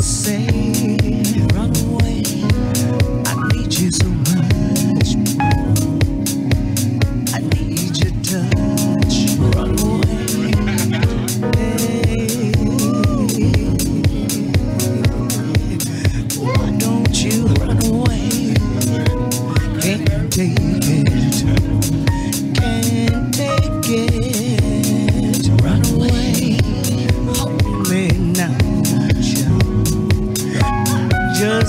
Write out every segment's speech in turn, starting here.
Say,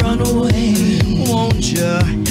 run away. Won't you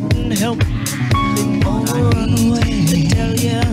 couldn't help but run away. Tell you.